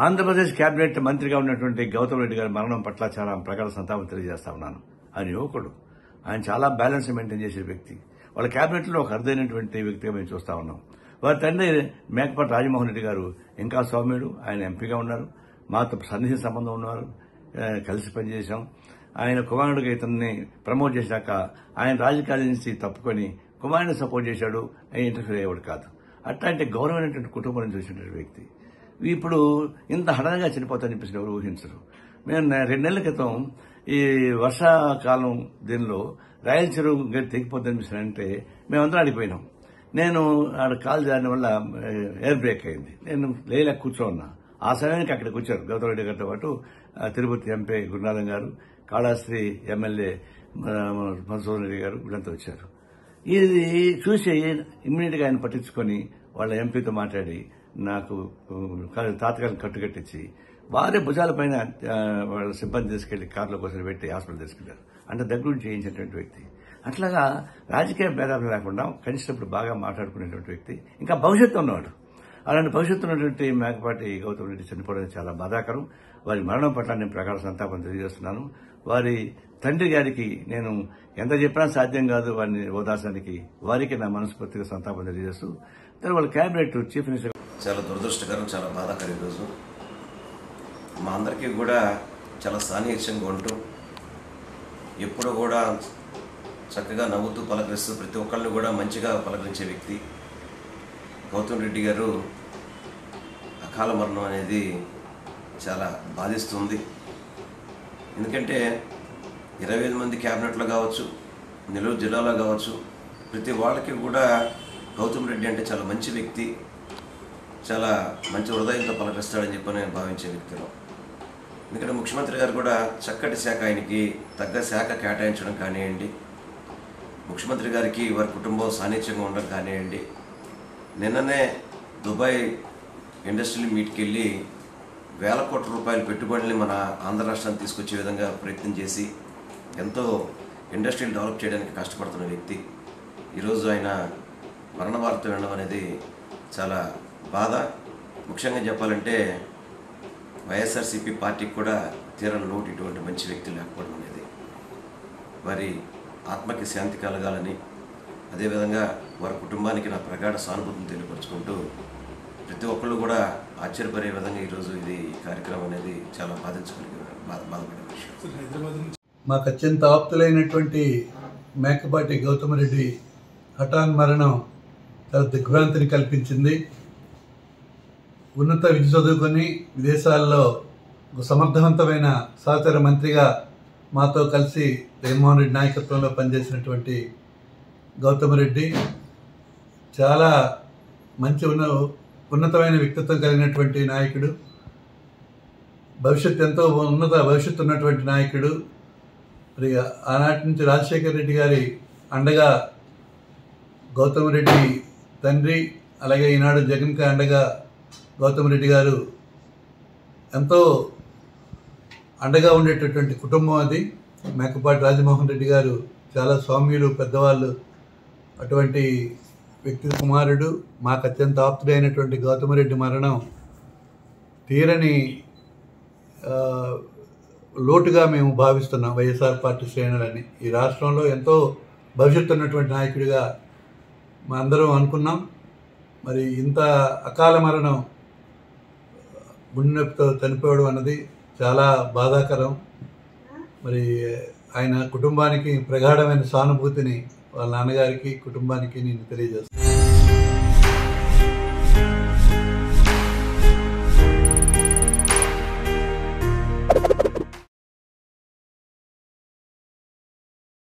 Andhra Pradesh cabinet మంత్రిగా ఉన్నటువంటి గౌతమ్ రెడ్డి గారి మరణం పట్ల చాలా ప్రగాఢ సంతాపం తెలియజేస్తా ఉన్నాను. ఆయన యువకుడు. ఆయన చాలా బ్యాలెన్స్ మెయింటైన్ చేసే వ్యక్తి. వాళ్ళ కేబినెట్లో ఒక అరుదైనటువంటి వ్యక్తిగా మేము చూస్తా ఉన్నాం. వారి తండ్రి మేకపాటి రాజమోహన్ రెడ్డి గారు ఇంకా సౌమ్యుడు. ఆయన ఎంపీగా ఉన్నారు. మాతో సన్నిహిత సంబంధం ఉన్నారు. కలిసి పనిచేశాం. ఆయన కుమారుడిగా ఇతన్ని ప్రమోట్ చేశాక ఆయన రాజకీయాల నుంచి తప్పుకొని కుమారుని సపోర్ట్ చేశాడు. ఆయన ఇంటర్ఫీర్ అయ్యేవాడు కాదు. అట్లాంటి గౌరవమైనటువంటి కుటుంబం నుంచి వచ్చినటువంటి వ్యక్తి. ఇప్పుడు ఇంత హఠాత్తుగా చనిపోతారని చెప్పేసి ఎవరు ఊహించరు. మేము రెండు నెలల క్రితం ఈ వర్షాకాలం దీనిలో రాయల చెరువు గట్టి తెగిపోతుంది అంటే మేమందరం ఆడిపోయినాం. నేను ఆడ కాల్ జారిన వల్ల ఎయిర్ బ్రేక్ అయింది. నేను లేలా కూర్చోన్నా. ఆ సమయానికి అక్కడికి వచ్చారు గౌతమ్ రెడ్డి గారితో పాటు తిరుపతి ఎంపీ గురునాథం గారు కాళాశ్రీ ఎమ్మెల్యే మధుసూదన్ రెడ్డి గారు వీళ్ళంతా వచ్చారు. ఇది చూసి ఇమ్మీడియట్గా ఆయన పట్టించుకొని వాళ్ళ ఎంపీతో మాట్లాడి నాకు ఉమ్, తాత్కాలిక కట్టుకట్టించి వారే భుజాల పైన వాళ్ళ సిబ్బంది తీసుకెళ్ళి కార్లో కోసం పెట్టి హాస్పిటల్ తీసుకెళ్ళారు అంటే దగ్గరుండి చేయించినటువంటి వ్యక్తి. అట్లాగా రాజకీయ భేదాలు లేకుండా కనీసం బాగా మాట్లాడుకునేటువంటి వ్యక్తి. ఇంకా భవిష్యత్తు ఉన్నవాడు. అలాంటి భవిష్యత్తు ఉన్నటువంటి మేకపాటి గౌతమ్ రెడ్డి చనిపోవడం చాలా బాధాకరం. వారి మరణం పట్ల నేను ప్రకార సంతాపం తెలియజేస్తున్నాను. వారి తండ్రి గారికి నేను ఎంత చెప్పినా సాధ్యం కాదు. వారిని ఓదార్చడానికి వారికి నా మనస్ఫూర్తిగా సంతాపం తెలియజేస్తూ తర్వాత వాళ్ళ క్యాబినెట్ చీఫ్ మినిస్టర్ చాలా దురదృష్టకరం చాలా బాధాకరం ఈరోజు. మా అందరికీ కూడా చాలా సాన్నిహిత్యంగా ఉంటూ ఎప్పుడూ కూడా చక్కగా నవ్వుతూ పలకరిస్తూ ప్రతి ఒక్కరిని కూడా మంచిగా పలకరించే వ్యక్తి గౌతమ్ రెడ్డి గారు. అకాల మరణం అనేది చాలా బాధిస్తుంది. ఎందుకంటే ఇరవై ఐదు మంది క్యాబినెట్లో కావచ్చు నెల్లూరు జిల్లాలో కావచ్చు ప్రతి వాళ్ళకి కూడా గౌతమ్ రెడ్డి అంటే చాలా మంచి వ్యక్తి. చాలా మంచి హృదయంతో పలకరిస్తాడని చెప్పి నేను భావించే వ్యక్తిలో. ఎందుకంటే ముఖ్యమంత్రి గారు కూడా చక్కటి శాఖ ఆయనకి తగ్గ శాఖ కేటాయించడం కానివ్వండి ముఖ్యమంత్రి గారికి వారి కుటుంబం సాన్నిధ్యంగా ఉండడం కానివ్వండి నిన్ననే దుబాయ్ ఇండస్ట్రియల్ మీట్కి వెళ్ళి వేల కోట్ల రూపాయల పెట్టుబడుల్ని మన ఆంధ్ర రాష్ట్రానికి తీసుకొచ్చే విధంగా ప్రయత్నం చేసి ఎంతో ఇండస్ట్రీని డెవలప్ చేయడానికి కష్టపడుతున్న వ్యక్తి. ఈరోజు ఆయన మరణ వార్త వినడం అనేది చాలా బాధ. ముఖ్యంగా చెప్పాలంటే వైఎస్ఆర్సీపీ పార్టీకి కూడా తీరని లోటు ఇటువంటి మంచి వ్యక్తి లేకపోవడం అనేది. వారి ఆత్మకి శాంతి కలగాలని అదేవిధంగా వారి కుటుంబానికి నా ప్రగాఢ సానుభూతిని తెలియపరుచుకుంటూ ప్రతి ఒక్కళ్ళు కూడా ఆశ్చర్యపడే విధంగా ఈరోజు ఇది ఈ కార్యక్రమం అనేది చాలా బాధించగలిగే బాధ బాధపడే విషయం. మాకు అత్యంత ఆప్తులైనటువంటి మేకపాటి గౌతమ్ రెడ్డి హఠాన్ మరణం చాలా దిగ్భ్రాంతిని కల్పించింది. ఉన్నత విద్య చదువుకొని విదేశాల్లో ఒక సమర్థవంతమైన సహచర మంత్రిగా మాతో కలిసి జగన్మోహన్ రెడ్డి నాయకత్వంలో పనిచేసినటువంటి గౌతమ్ రెడ్డి చాలా మంచి ఉన్న ఉన్నతమైన వ్యక్తిత్వం కలిగినటువంటి నాయకుడు భవిష్యత్ ఎంతో ఉన్నత భవిష్యత్తు ఉన్నటువంటి నాయకుడు. మరి ఆనాటి నుంచి రాజశేఖర్ రెడ్డి గారి అండగా గౌతమ్ రెడ్డి తండ్రి అలాగే ఈనాడు జగన్కి అండగా గౌతమ్ రెడ్డి గారు ఎంతో అండగా ఉండేటటువంటి కుటుంబం అది. మేకపాటి రాజమోహన్ రెడ్డి గారు చాలా స్వామ్యులు పెద్దవాళ్ళు అటువంటి వ్యక్తి కుమారుడు మాకు అత్యంత ఆప్తుడైనటువంటి గౌతమ్ రెడ్డి మరణం తీరని లోటుగా మేము భావిస్తున్నాం వైఎస్ఆర్ పార్టీ శ్రేణులని. ఈ రాష్ట్రంలో ఎంతో భవిష్యత్తు ఉన్నటువంటి నాయకుడిగా మా అందరం అనుకున్నాం. మరి ఇంత అకాల మరణం గుండె నొప్పితో చనిపోవడం అన్నది చాలా బాధాకరం. మరి ఆయన కుటుంబానికి ప్రగాఢమైన సానుభూతిని వాళ్ళ నాన్నగారికి కుటుంబానికి నేను తెలియజేస్తాను